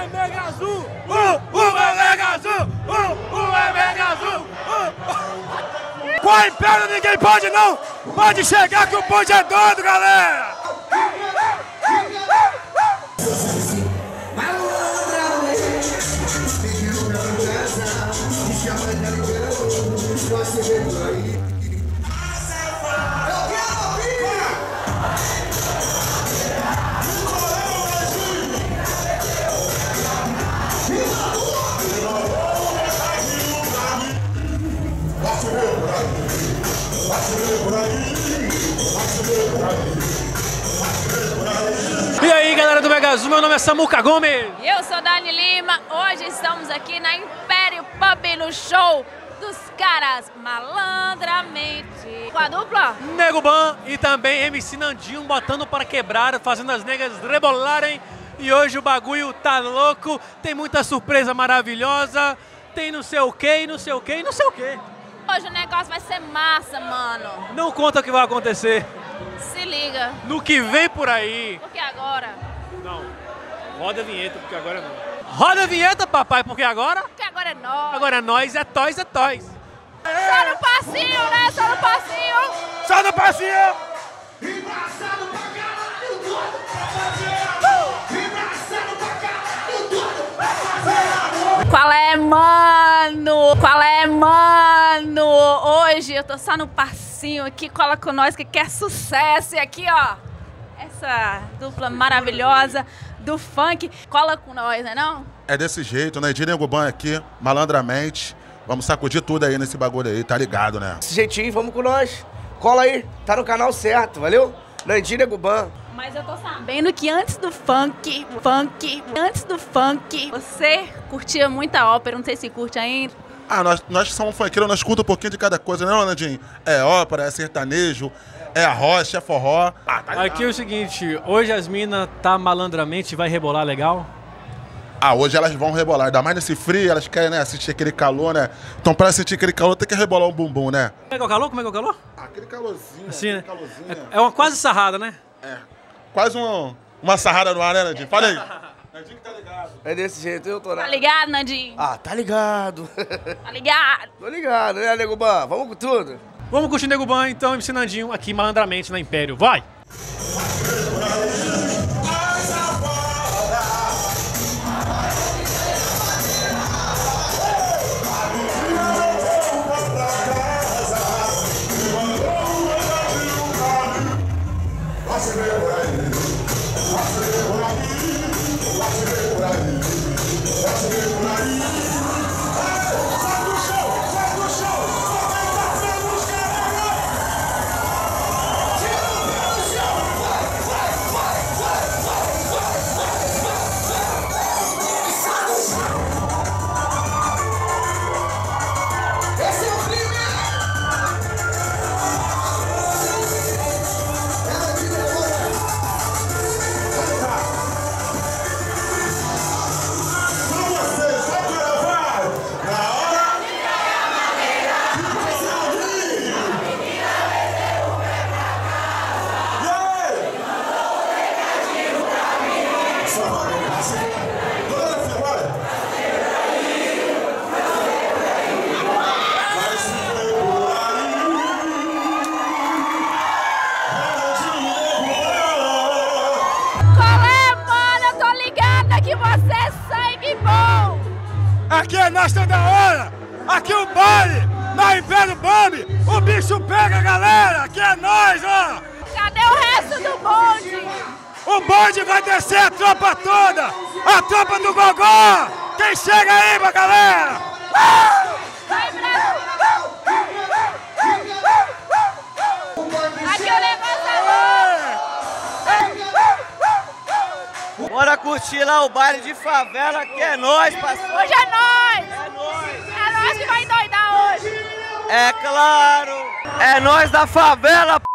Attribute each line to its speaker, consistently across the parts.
Speaker 1: é mega azul! Uh, uh, é mega azul! Uh, é mega azul! Uh. Com a Império ninguém pode não! Pode chegar que o bonde é doido, galera!
Speaker 2: Azul, meu nome é Samuca Gomes.
Speaker 3: E eu sou Dani Lima. Hoje estamos aqui na Império Pub no show dos caras malandramente. Com a dupla?
Speaker 2: Nego Ban e também MC Nandinho botando para quebrar, fazendo as negas rebolarem. E hoje o bagulho tá louco, tem muita surpresa maravilhosa, tem não sei o que, não sei o que, não sei o que.
Speaker 3: Hoje o negócio vai ser massa, mano.
Speaker 2: Não conta o que vai acontecer.
Speaker 3: Se liga.
Speaker 2: No que vem por aí.
Speaker 3: Porque agora?
Speaker 2: Não. Roda a vinheta, porque agora não. Roda a vinheta, papai, porque agora.
Speaker 3: Porque agora é nós.
Speaker 2: Agora é nós, é toys, é toys.
Speaker 3: Só no passinho, né? Só no passinho.
Speaker 1: Só no passinho!
Speaker 3: Qual é, mano? Qual é, mano? Hoje eu tô só no passinho aqui, cola com nós que quer sucesso. E aqui, ó, essa dupla maravilhosa do funk, cola com nós, né não?
Speaker 4: É desse jeito, né? Nego Ban aqui, malandramente. Vamos sacudir tudo aí nesse bagulho aí, tá ligado, né?
Speaker 5: Desse jeitinho, vamos com nós. Cola aí, tá no canal certo, valeu? Nandinho Guban.
Speaker 3: Mas eu tô sabendo que antes do funk, funk, antes do funk, você curtia muita ópera, não sei se curte ainda.
Speaker 4: Ah, nós, nós que somos funkeiros, nós escutamos um pouquinho de cada coisa, né, Nandinho? É ópera, é sertanejo, é arroz, é forró. Ah, tá ligado.
Speaker 2: Aqui é o seguinte, hoje as minas tá malandramente, vai rebolar legal.
Speaker 4: Ah, hoje elas vão rebolar, ainda mais nesse frio, elas querem, né, sentir aquele calor, né? Então pra sentir aquele calor tem que rebolar o bumbum, né?
Speaker 2: Como é que é o calor? Como é que é o calor?
Speaker 4: Ah, aquele calorzinho,
Speaker 2: Assim, né?
Speaker 4: aquele calorzinho.
Speaker 2: É, é uma quase sarrada, né?
Speaker 4: É. Quase um, uma sarrada no ar, né, Nandinho? Fala aí. Nandinho que tá ligado.
Speaker 5: É desse jeito, eu tô na...
Speaker 3: Tá ligado, Nandinho?
Speaker 5: Ah, tá ligado.
Speaker 3: Tá ligado?
Speaker 5: tô ligado, né, Nego Ban? Vamos com tudo.
Speaker 2: Vamos curtir Nego Ban, então, MC Nandinho aqui malandramente na Império. Vai!
Speaker 3: Qual
Speaker 1: vai descer a tropa toda! A tropa do Gogó! Quem chega aí, minha galera?
Speaker 3: Vai, Brasil! Aqui o negócio é louco!
Speaker 5: Bora curtir lá o baile de favela, que é nós, parceiro.
Speaker 3: Hoje é nós!
Speaker 5: É nós.
Speaker 3: É nós que vai doidar hoje!
Speaker 5: É claro. É nós da favela, p...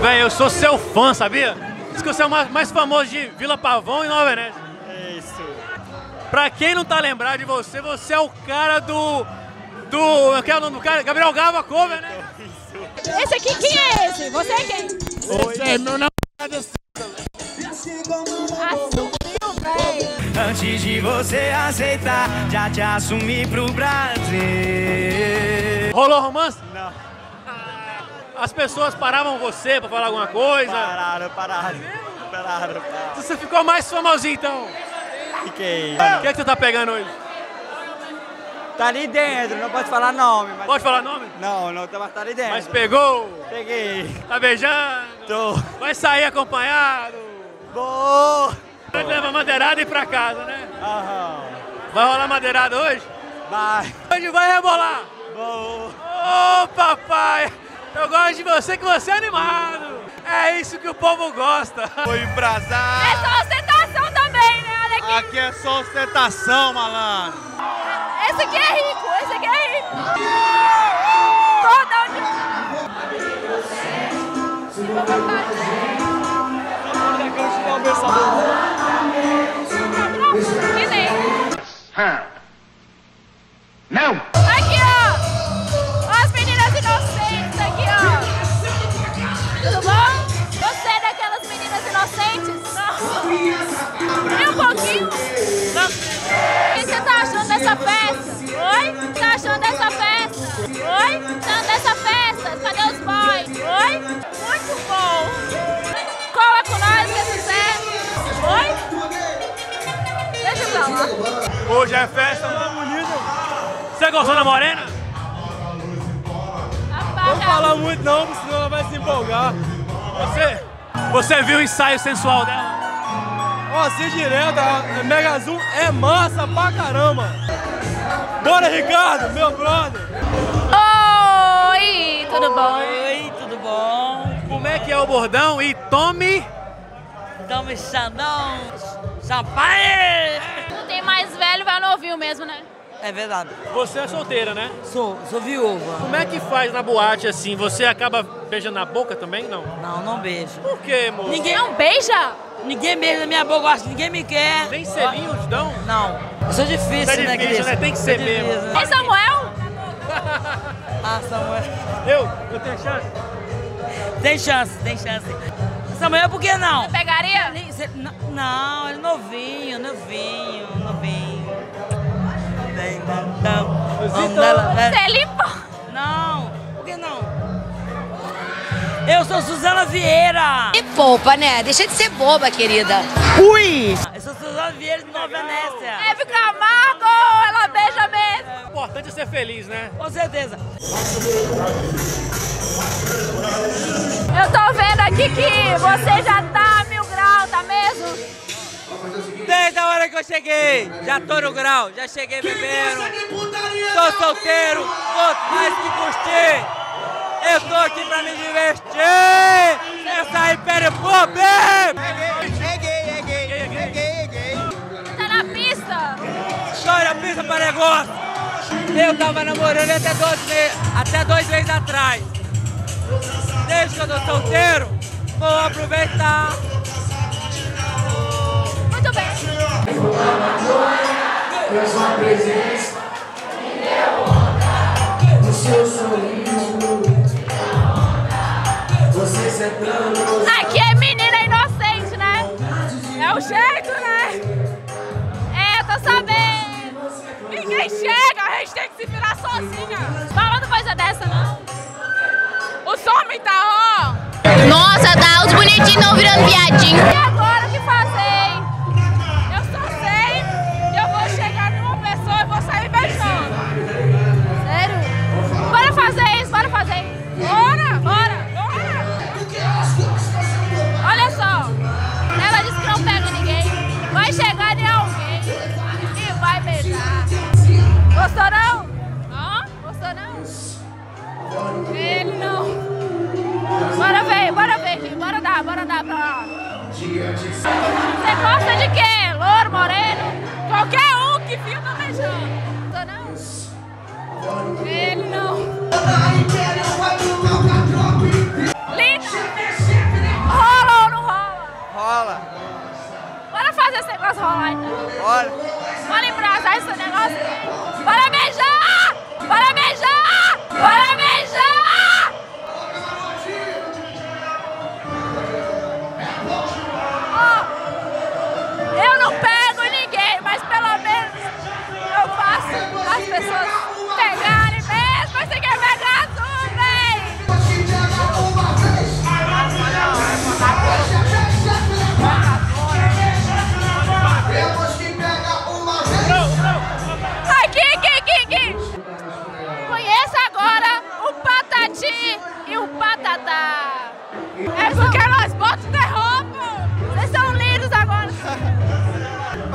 Speaker 2: Véi, eu sou seu fã, sabia? Diz que você é o mais, famoso de Vila Pavão e Nova Venécia. É isso. Pra quem não tá lembrado de você, você é o cara do. Do. Qual é o nome do cara? Gabriel Gava Cover, né?
Speaker 3: Esse aqui, quem é esse? Você é quem?
Speaker 1: Esse é meu namorado.
Speaker 3: Assumiu!
Speaker 6: Antes de você aceitar, já te assumi pro Brasil.
Speaker 2: Rolou romance? Não. As pessoas paravam você pra falar alguma coisa?
Speaker 7: Pararam, pararam. Pararam, pararam.
Speaker 2: Você ficou mais famosinho então?
Speaker 7: Fiquei.
Speaker 2: O que, é que você tá pegando hoje?
Speaker 7: Tá ali dentro, não pode falar nome. Mas...
Speaker 2: Pode falar nome?
Speaker 7: Não, não, tá, mas tá ali dentro.
Speaker 2: Mas pegou?
Speaker 7: Peguei.
Speaker 2: Tá beijando?
Speaker 7: Tô.
Speaker 2: Vai sair acompanhado?
Speaker 7: Vou.
Speaker 2: Vai levar madeirada e ir pra casa, né?
Speaker 7: Aham.
Speaker 2: Vai rolar madeirada hoje?
Speaker 7: Vai.
Speaker 2: Hoje vai rebolar?
Speaker 7: Vou.
Speaker 2: Ô papai, eu gosto de você que você é animado. É isso que o povo gosta.
Speaker 1: Foi embrasado.
Speaker 3: É só ostentação também, né? Olha aqui.
Speaker 1: Aqui é só ostentação, malandro.
Speaker 3: Esse aqui é rico, esse aqui é rico. Toda onde...
Speaker 1: Não!
Speaker 3: Dessa festa? Oi? Tá achando dessa festa? Oi? Tá achando dessa festa? Cadê os boys? Oi? Muito bom. Cola com nós, que é sucesso. Oi? Deixa eu pra lá.
Speaker 2: Hoje é festa muito bonita. Você gostou da morena?
Speaker 3: Não
Speaker 2: fala muito não, senão ela vai se empolgar. Você, você viu o ensaio sensual dela?
Speaker 8: Ó, assiste direto, a Mega Zoom é massa pra caramba. Bora, Ricardo, meu brother.
Speaker 3: Oi, tudo bom?
Speaker 9: Oi, tudo bom?
Speaker 2: Como é que é o bordão? E tome...
Speaker 9: Tome Xandão, champanhe!
Speaker 3: Não tem mais velho, vai novinho mesmo, né?
Speaker 9: É verdade.
Speaker 2: Você é solteira, né?
Speaker 9: Sou, sou viúva.
Speaker 2: Como é que faz na boate assim? Você acaba beijando na boca também, não?
Speaker 9: Não, não beijo.
Speaker 2: Por quê, moço?
Speaker 9: Ninguém
Speaker 3: Não beija?
Speaker 9: Ninguém beija na minha boca, que ninguém me quer.
Speaker 2: Nem selinhos dão?
Speaker 9: Não. Isso é difícil,
Speaker 2: Isso é
Speaker 9: né,
Speaker 2: difícil,
Speaker 9: Cris?
Speaker 2: né? Tem que ser
Speaker 9: É difícil,
Speaker 2: mesmo.
Speaker 9: né?
Speaker 3: É Samuel?
Speaker 9: Ah, Samuel.
Speaker 2: Eu? Eu tenho chance?
Speaker 9: Tem chance, tem chance. Samuel, por que não?
Speaker 3: Pegaria?
Speaker 9: Ele- cê- n- Não, ele é novinho, novinho, novinho. Não,
Speaker 3: Você
Speaker 9: não.
Speaker 3: é limpo?
Speaker 9: Eu sou Suzana Vieira.
Speaker 10: E poupa, né? Deixa de ser boba, querida.
Speaker 9: Ui! Eu sou Suzana Vieira de Nova Venécia.
Speaker 3: Eve Camargo, ela beija mesmo.
Speaker 2: O importante é ser feliz, né?
Speaker 9: Com certeza.
Speaker 3: Eu tô vendo aqui que você já tá a mil grau, tá mesmo?
Speaker 9: Desde a hora que eu cheguei, já tô no grau, já cheguei bebendo. Tô solteiro, tô mais que curtir. Eu tô aqui pra me divertir. Essa aí, pera, pô, bebe!
Speaker 3: Tá na pista?
Speaker 9: História, pista pra negócio. Eu tava namorando até dois, meses, até dois meses atrás. Desde que eu tô solteiro, vou aproveitar.
Speaker 3: Muito bem.
Speaker 11: Pela sua presença, me deu onda. O seu sorriso,
Speaker 3: se virar sozinha. Falando coisa dessa, não. O som tá, ó.
Speaker 10: Nossa, tá os bonitinhos não virando viadinho.
Speaker 3: Ele não. Bora ver, bora ver aqui. Bora dar, bora dar pra lá. Você gosta de quê? Louro, moreno? Qualquer um que fica tá beijando. Gostou não? Ele não. Linda! Rola ou não rola?
Speaker 7: Rola.
Speaker 3: Bora fazer esse negócio rolar então.
Speaker 7: Bora.
Speaker 3: Bora embrasar esse negócio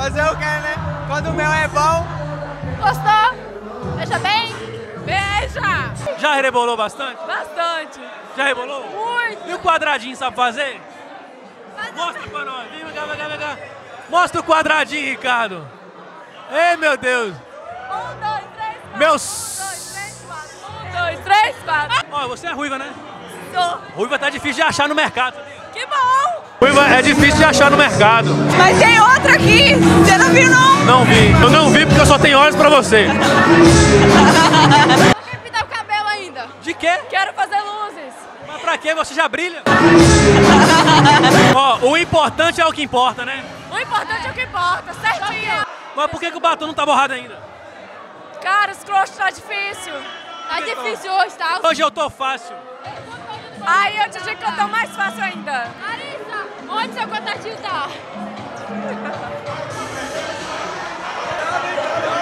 Speaker 7: Fazer o quê, né? Quando o mel é bom.
Speaker 3: Gostou? Beija bem? Beija!
Speaker 2: Já rebolou bastante?
Speaker 3: Bastante.
Speaker 2: Já rebolou?
Speaker 3: Muito.
Speaker 2: E o quadradinho sabe fazer? Mostra pra nós. Vem cá, vem cá, vem cá. Mostra o quadradinho, Ricardo. Ei, meu Deus.
Speaker 3: Um, dois, três, quatro.
Speaker 2: Meus...
Speaker 3: Um, dois, três, quatro.
Speaker 2: Ó, você é ruiva, né?
Speaker 3: Sou.
Speaker 2: Ruiva tá difícil de achar no mercado.
Speaker 3: Que bom!
Speaker 2: Ruiva é difícil de achar no mercado.
Speaker 3: Mas tem outra aqui. Você não viu, não?
Speaker 2: Não vi. Eu não vi porque eu só tenho olhos pra você.
Speaker 3: Quer pintar o cabelo ainda?
Speaker 2: De quê?
Speaker 3: Quero fazer luzes.
Speaker 2: Mas pra quê? Você já brilha? Ó, o importante é o que importa, né?
Speaker 3: O importante é o que importa, certinho.
Speaker 2: Mas por que, que o batom não tá borrado ainda?
Speaker 3: Cara, os crochês tá difícil. Tá difícil hoje, tá?
Speaker 2: Hoje eu tô fácil.
Speaker 3: Aí eu te digo que eu tô mais fácil ainda. Larissa, onde seu contatinho tá?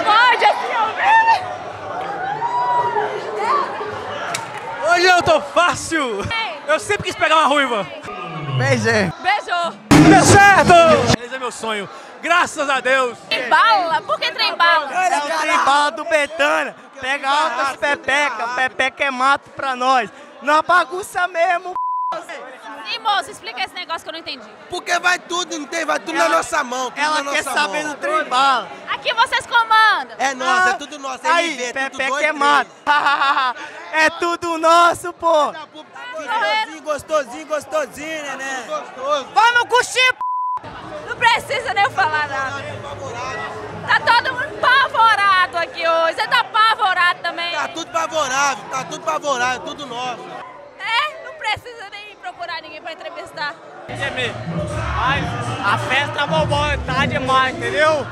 Speaker 3: Pode assim, ouvir?
Speaker 2: Hoje eu tô fácil. Eu sempre quis pegar uma ruiva.
Speaker 7: Beijei.
Speaker 3: Beijou.
Speaker 2: Deu certo! Esse é meu sonho. Graças a Deus.
Speaker 3: Trem bala? Por que trem bala?
Speaker 7: É o trem bala do Betânia. Pega altas pepeca, pepeca é mato pra nós. Na bagunça mesmo.
Speaker 3: Sim, moço, explica esse negócio que eu não entendi.
Speaker 12: Porque vai tudo, não tem? Vai tudo na nossa mão. tudo
Speaker 7: Ela
Speaker 12: na
Speaker 7: quer
Speaker 12: nossa
Speaker 7: saber
Speaker 12: mão.
Speaker 7: do trem bala.
Speaker 3: Aqui vocês comandam.
Speaker 12: É nosso, é tudo nosso. É
Speaker 7: Aí,
Speaker 12: MV, é dois,
Speaker 7: é mato. é tudo nosso, pô.
Speaker 12: Gostosinho, gostosinho, gostosinho, né? Gostoso.
Speaker 3: Vamos curtir, p***. Não precisa nem falar nada. Tá todo mundo apavorado aqui hoje. Você tá apavorado também?
Speaker 12: Tá tudo favorável, tá tudo favorável, tudo nosso.
Speaker 3: É, não precisa nem procurar ninguém pra entrevistar.
Speaker 7: Mas a festa bobó tá demais, entendeu?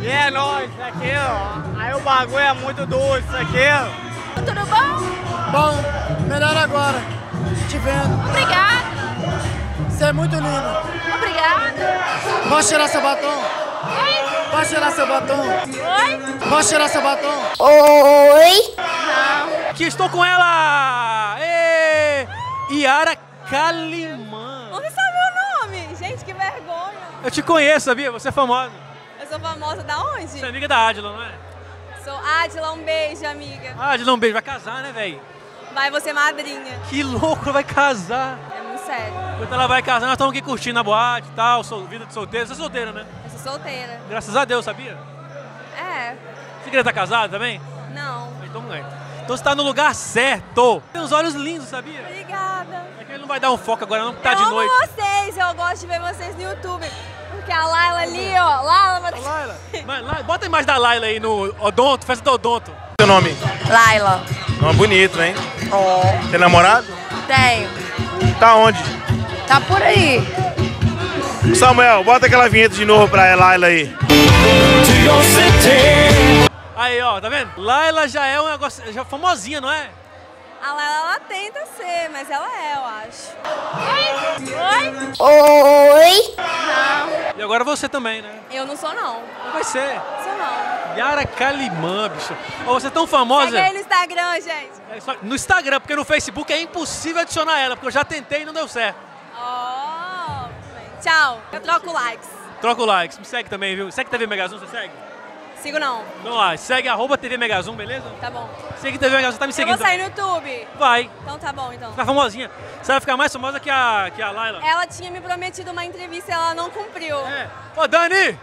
Speaker 7: E é nóis, isso aqui, ó. Aí o bagulho é muito doce, isso aqui, ó.
Speaker 3: Tudo bom?
Speaker 13: Bom, melhor agora. Te vendo.
Speaker 3: Obrigada.
Speaker 13: Você é muito lindo.
Speaker 3: Obrigada.
Speaker 13: Posso tirar seu batom?
Speaker 3: Oi?
Speaker 13: Posso tirar seu batom?
Speaker 3: Oi?
Speaker 13: Posso tirar seu batom?
Speaker 10: Oi?
Speaker 2: Que estou com ela! Ê! Yara Kalimã.
Speaker 14: Você sabe meu nome? Gente, que vergonha.
Speaker 2: Eu te conheço, sabia? Você é famosa.
Speaker 14: Eu sou famosa da onde?
Speaker 2: Você é amiga da Adila, não é?
Speaker 14: Sou Adila, um beijo, amiga.
Speaker 2: Ah, Adila, um beijo. Vai casar, né, velho?
Speaker 14: Vai você madrinha.
Speaker 2: Que louco, vai casar.
Speaker 14: É muito sério.
Speaker 2: Quando ela vai casar, nós estamos aqui curtindo a boate e tal, vida de solteiro. Você é solteira, né?
Speaker 14: Eu solteira.
Speaker 2: Graças a Deus, sabia?
Speaker 14: É.
Speaker 2: Você queria estar casada também?
Speaker 14: Não.
Speaker 2: Então não é. Então você tá no lugar certo. Tem uns olhos lindos, sabia?
Speaker 14: Obrigada.
Speaker 2: É que ele não vai dar um foco agora, não, porque tá
Speaker 14: eu
Speaker 2: de
Speaker 14: amo
Speaker 2: noite.
Speaker 14: vocês, eu gosto de ver vocês no YouTube. Porque a Laila ali, ó, Laila...
Speaker 2: Laila. Mas, Laila, bota a imagem da Laila aí no Odonto, festa do Odonto.
Speaker 15: Seu nome?
Speaker 10: Laila.
Speaker 15: Nome bonito, hein?
Speaker 10: Ó.
Speaker 15: Tem namorado?
Speaker 10: Tenho.
Speaker 15: Tá onde?
Speaker 10: Tá por aí.
Speaker 15: Samuel, bota aquela vinheta de novo pra Laila aí.
Speaker 2: Aí, ó, tá vendo? Laila já é um negócio, já é famosinha, não é?
Speaker 14: A Laila, ela tenta ser, mas ela é, eu acho. Oi?
Speaker 10: Oi?
Speaker 2: E agora você também, né?
Speaker 14: Eu não sou, não.
Speaker 2: Não vai ser.
Speaker 14: Sou, não.
Speaker 2: Yara Kalimã, bicho. Ô, você é tão famosa.
Speaker 14: Segue aí no Instagram, gente.
Speaker 2: É No Instagram, porque no Facebook é impossível adicionar ela, porque eu já tentei e não deu certo.
Speaker 14: Ó, tchau. Eu troco likes.
Speaker 2: Troca o likes, me segue também, viu? Segue TV Megazum, você segue?
Speaker 14: Sigo não.
Speaker 2: Vamos lá, segue arroba TV Megazum, beleza?
Speaker 14: Tá bom.
Speaker 2: Segue TV Megazum, tá me
Speaker 14: Eu
Speaker 2: seguindo.
Speaker 14: vou sair no YouTube.
Speaker 2: Vai.
Speaker 14: Então tá bom, então.
Speaker 2: Ficar famosinha. Você vai ficar mais famosa que a, que a Laila.
Speaker 14: Ela tinha me prometido uma entrevista e ela não cumpriu.
Speaker 2: É. Ô, Dani!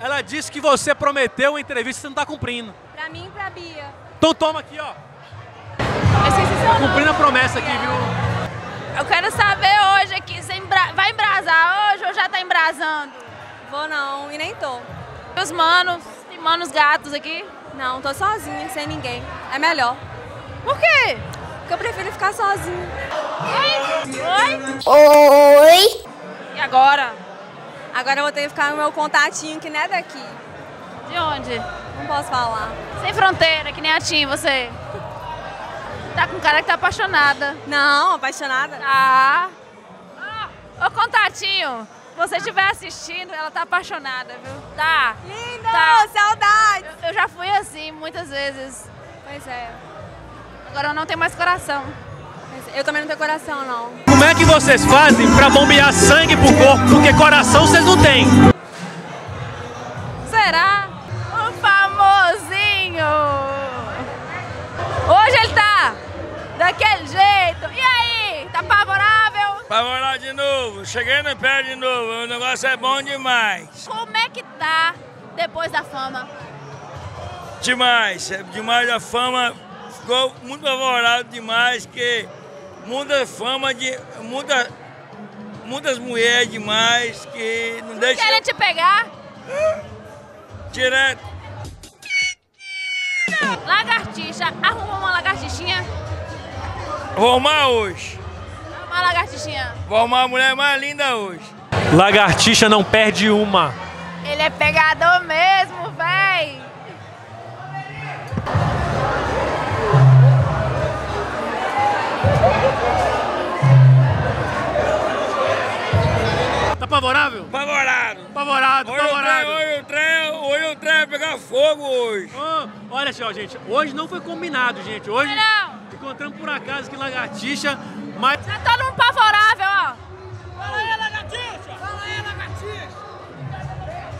Speaker 2: Ela disse que você prometeu uma entrevista e você não tá cumprindo.
Speaker 14: Pra mim e pra Bia.
Speaker 2: Então toma aqui, ó.
Speaker 3: Nome.
Speaker 2: Cumprindo a promessa aqui, viu?
Speaker 3: Eu quero saber hoje aqui, você embra... vai embrasar hoje ou já tá embrasando?
Speaker 14: Vou não, e nem tô.
Speaker 3: E os manos, tem manos gatos aqui?
Speaker 14: Não, tô sozinha, sem ninguém. É melhor.
Speaker 3: Por quê?
Speaker 14: Porque eu prefiro ficar sozinha.
Speaker 3: Oi?
Speaker 10: Oi?
Speaker 3: E agora?
Speaker 14: Agora eu vou ter que ficar no meu contatinho, que não é daqui.
Speaker 3: De onde?
Speaker 14: Não posso falar.
Speaker 3: Sem fronteira, que nem a Tim, você. Tá com cara que tá apaixonada.
Speaker 14: Não, apaixonada?
Speaker 3: Tá. Ah, Ô, contatinho, se você estiver assistindo, ela tá apaixonada, viu? Tá.
Speaker 14: Linda,
Speaker 3: Tá.
Speaker 14: saudade.
Speaker 3: Eu, eu já fui assim muitas vezes.
Speaker 14: Pois é.
Speaker 3: Agora eu não tenho mais coração.
Speaker 14: É. Eu também não tenho coração, não.
Speaker 2: Como é que vocês fazem pra bombear sangue pro corpo? Porque coração vocês não têm. daquele jeito. E aí, tá favorável?
Speaker 16: Favorável de novo, cheguei no pé de novo, o negócio é bom demais.
Speaker 3: Como é que tá depois da fama?
Speaker 16: Demais, é demais a fama, ficou muito favorável demais, que muda fama de. muda. Muitas mulheres demais que não, não.
Speaker 3: Querem te pegar?
Speaker 16: Direto.
Speaker 3: Lagartixa, arrumou uma lagartixinha?
Speaker 16: Vou arrumar hoje.
Speaker 3: Uma lagartixinha.
Speaker 16: Vou arrumar a mulher mais linda hoje.
Speaker 2: Lagartixa não perde uma.
Speaker 3: Ele é pegador mesmo, véi.
Speaker 2: Tá favorável?
Speaker 16: Favorado.
Speaker 2: Favorado,
Speaker 16: Hoje o trem,
Speaker 2: favorado.
Speaker 16: hoje o trem, hoje o trem vai pegar fogo hoje.
Speaker 2: Ô, olha só, gente, hoje não foi combinado, gente. Hoje
Speaker 3: Não.
Speaker 2: Encontramos por acaso que lagartixa, mas
Speaker 3: Tá todo mundo favorável, ó.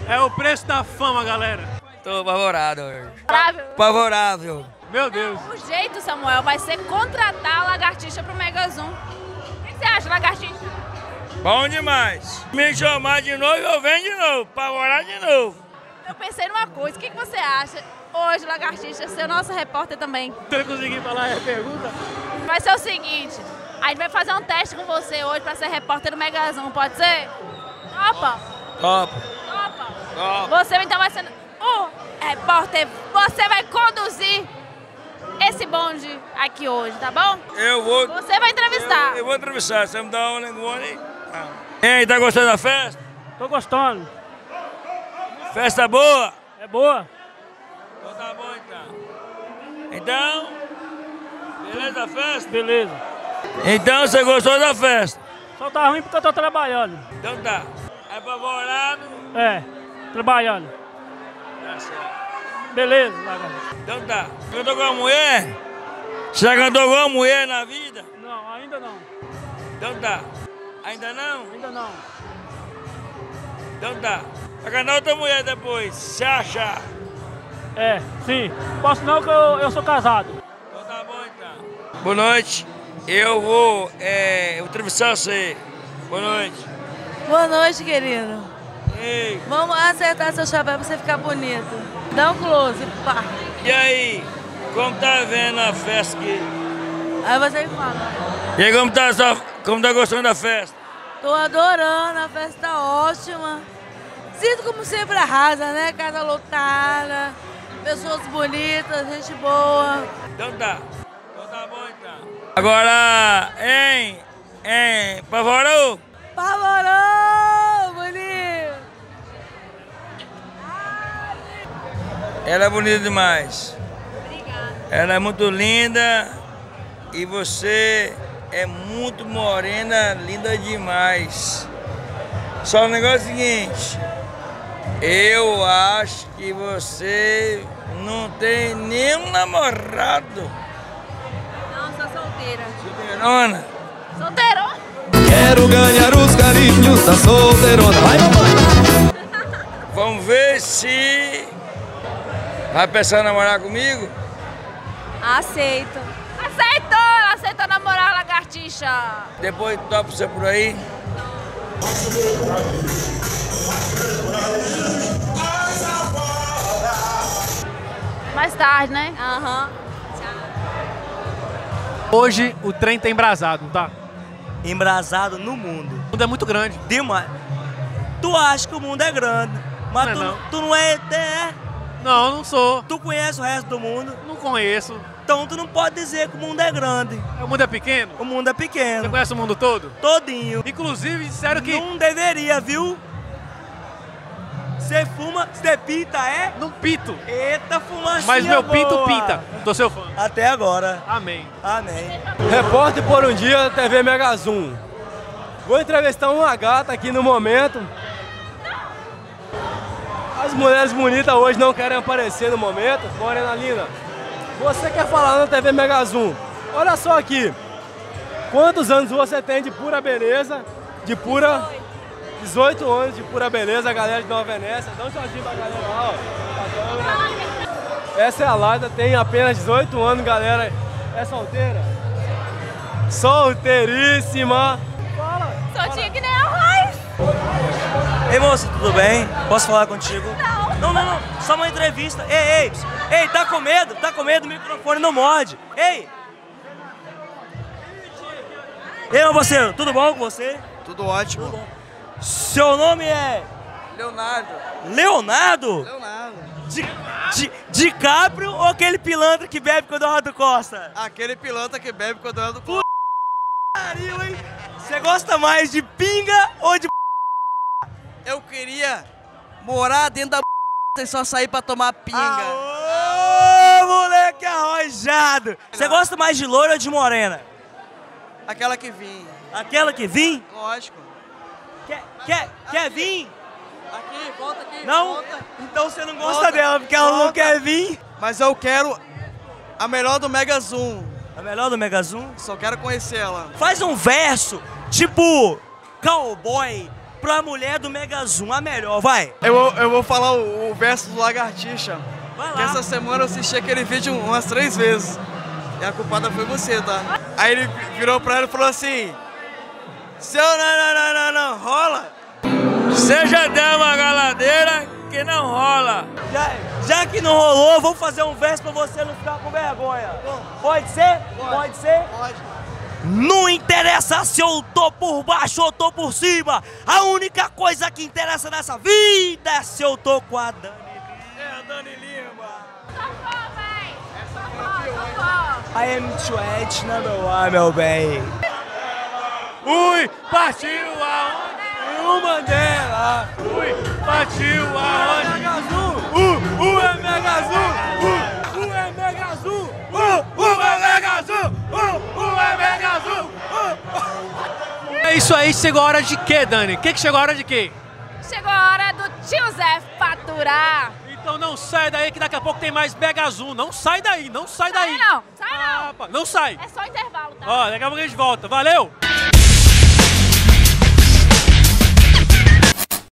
Speaker 2: é o preço da fama, galera.
Speaker 16: Tô apavorado hoje.
Speaker 3: Favorável.
Speaker 16: Favorável.
Speaker 2: Meu Deus.
Speaker 3: O jeito, Samuel, vai ser contratar a lagartixa pro Mega Zoom. O que você acha, lagartixa?
Speaker 16: Bom demais. Me chamar de novo, eu venho de novo. Favorar de novo.
Speaker 3: Eu pensei numa coisa. O que que você acha hoje, lagartixa, ser nosso repórter também?
Speaker 2: Se eu conseguir falar a pergunta,
Speaker 3: Vai ser o seguinte: a gente vai fazer um teste com você hoje pra ser repórter do Mega Zoom, pode ser? Opa!
Speaker 16: Top.
Speaker 3: Opa!
Speaker 16: Top.
Speaker 3: Você então vai ser o repórter, você vai conduzir esse bonde aqui hoje, tá bom?
Speaker 16: Eu vou.
Speaker 3: Você vai entrevistar.
Speaker 16: Eu, eu vou entrevistar. Você me dá um negócio aí? Ei, tá gostando da festa?
Speaker 17: Tô gostando.
Speaker 16: Festa boa?
Speaker 17: É boa?
Speaker 16: Então tá bom então. Então, beleza a festa?
Speaker 17: Beleza.
Speaker 16: Então você gostou da festa?
Speaker 17: Só tá ruim porque eu tô trabalhando.
Speaker 16: Então tá. É apavorado?
Speaker 17: É, trabalhando.
Speaker 16: Tá certo.
Speaker 17: Beleza.
Speaker 16: Então tá. Cantou com a mulher? Você já cantou com uma mulher na vida?
Speaker 17: Não, ainda não.
Speaker 16: Então tá. Ainda não?
Speaker 17: Ainda não.
Speaker 16: Então tá. Vai cantar outra mulher depois, se achar.
Speaker 17: É, sim. Posso não que eu, eu sou casado.
Speaker 16: Então tá bom então. Boa noite. Eu vou é, entrevistar você. Boa noite.
Speaker 18: Boa noite, querido.
Speaker 16: Ei.
Speaker 18: Vamos acertar seu chapéu pra você ficar bonito. Dá um close, pá.
Speaker 16: E aí? Como tá vendo a festa aqui?
Speaker 18: Aí você me fala.
Speaker 16: E aí, como tá, como tá gostando da festa?
Speaker 18: Tô adorando, a festa tá ótima. Sinto como sempre arrasa, né? Casa lotada, pessoas bonitas, gente boa.
Speaker 16: Então tá. Então tá bom então. Agora, hein? Hein? Pavorou?
Speaker 18: Pavorou, bonito.
Speaker 16: Ela é bonita demais. Ela é muito linda e você é muito morena, linda demais. Só o negócio é o seguinte, eu acho que você não tem nenhum namorado.
Speaker 3: Não, sou solteira.
Speaker 16: Solteirona.
Speaker 3: Solteirona?
Speaker 19: Quero ganhar os carinhos da solteirona. Vai, mamãe.
Speaker 16: Vamos ver se vai pensar em namorar comigo?
Speaker 14: Aceito.
Speaker 3: Aceitou! Aceitou namorar lagartixa.
Speaker 16: Depois topa você por aí.
Speaker 3: Mais tarde, né?
Speaker 14: Aham.
Speaker 2: hoje o trem tá embrasado, não tá?
Speaker 20: Embrasado no mundo.
Speaker 2: O mundo é muito grande.
Speaker 20: Demais. Tu acha que o mundo é grande, mas
Speaker 2: Não é
Speaker 20: tu,
Speaker 2: não.
Speaker 20: tu não é ET.
Speaker 2: Não, não sou.
Speaker 20: Tu conhece o resto do mundo?
Speaker 2: Não conheço.
Speaker 20: Então tu não pode dizer que o mundo é grande.
Speaker 2: O mundo é pequeno?
Speaker 20: O mundo é pequeno.
Speaker 2: Você conhece o mundo todo?
Speaker 20: Todinho.
Speaker 2: Inclusive, disseram que.
Speaker 20: Não deveria, viu? Você fuma, você pinta, é?
Speaker 2: Não pito.
Speaker 20: Eita, fumacinha
Speaker 2: Mas meu pinto
Speaker 20: boa.
Speaker 2: pinta. Tô seu fã.
Speaker 20: Até agora.
Speaker 2: Amém.
Speaker 20: Amém.
Speaker 8: Repórter por um dia, TV Mega Zoom. Vou entrevistar uma gata aqui no momento. As mulheres bonitas hoje não querem aparecer no momento. Morena Lina, você quer falar na TV Mega Zoom? Olha só aqui. Quantos anos você tem de pura beleza? De pura... 18 anos de pura beleza, galera de Nova Venécia. Dá um tchauzinho pra galera lá, ó. Essa é a Laida, tem apenas 18 anos, galera. É solteira? Solteiríssima. Fala.
Speaker 3: Soltinho
Speaker 20: Ei, moça, tudo bem? Posso falar contigo? Não. Não, não, não. Só uma entrevista. Ei, ei. Ei, tá com medo? Tá com medo? O microfone não morde. Ei. Ei, meu parceiro, tudo bom com você?
Speaker 12: Tudo ótimo.
Speaker 20: Seu nome é
Speaker 12: Leonardo.
Speaker 20: Leonardo?
Speaker 12: Leonardo.
Speaker 20: Di, Di, DiCaprio ou aquele pilantra que bebe com o Eduardo Costa?
Speaker 12: Aquele pilantra que bebe com o Eduardo Costa.
Speaker 20: Pariu, hein? Você gosta mais de pinga ou de
Speaker 12: Eu queria morar dentro da e só sair pra tomar pinga.
Speaker 20: Ô, moleque arrojado! Você gosta mais de loira ou de morena?
Speaker 12: Aquela que vim.
Speaker 20: Aquela que vim?
Speaker 12: Lógico.
Speaker 20: Quer, quer, vir?
Speaker 12: Aqui, volta aqui.
Speaker 20: Não?
Speaker 12: Volta.
Speaker 20: Então você não gosta
Speaker 12: Volta.
Speaker 20: dela, porque ela não
Speaker 12: Volta.
Speaker 20: quer vir.
Speaker 12: Mas eu quero a melhor do Mega Zoom.
Speaker 20: A melhor do Mega Zoom?
Speaker 12: Só quero conhecer ela.
Speaker 20: Faz um verso, tipo, cowboy, pra mulher do Mega Zoom, a melhor, vai.
Speaker 12: Eu vou, eu vou falar o, o verso do Lagartixa.
Speaker 20: Vai
Speaker 12: Que
Speaker 20: lá.
Speaker 12: essa semana eu assisti aquele vídeo umas três vezes. E a culpada foi você, tá? Aí ele virou pra ela e falou assim: Seu não, não, não, não, não, rola.
Speaker 16: Seja dama galadeira que não rola.
Speaker 20: Já, já que não rolou, vou fazer um verso pra você não ficar com vergonha. Pode ser? Pode, ser?
Speaker 12: Pode.
Speaker 20: Não interessa se eu tô por baixo ou tô por cima. A única coisa que interessa nessa vida é se eu tô com a Dani.
Speaker 12: É, Dani Lima.
Speaker 20: I am Twitch number one, meu bem.
Speaker 2: Ui, partiu aonde?
Speaker 20: O Mandela.
Speaker 2: Ui, partiu aonde?
Speaker 20: Mega Azul.
Speaker 2: Uh, uh, é Mega Azul! Uh, uh, é Mega Azul! Uh, uh, é Mega Azul! Uh, uh, é Mega Azul! Uh. É isso aí, chegou a hora de quê, Dani? O que, que chegou a hora de quê?
Speaker 3: Chegou a hora do tio Zé faturar.
Speaker 2: Então não sai daí que daqui a pouco tem mais Mega Azul. Não sai daí, não sai daí.
Speaker 3: Sai não, sai não.
Speaker 2: Ah, não sai.
Speaker 3: É só intervalo, tá?
Speaker 2: Ó, daqui a pouco a gente volta. Valeu!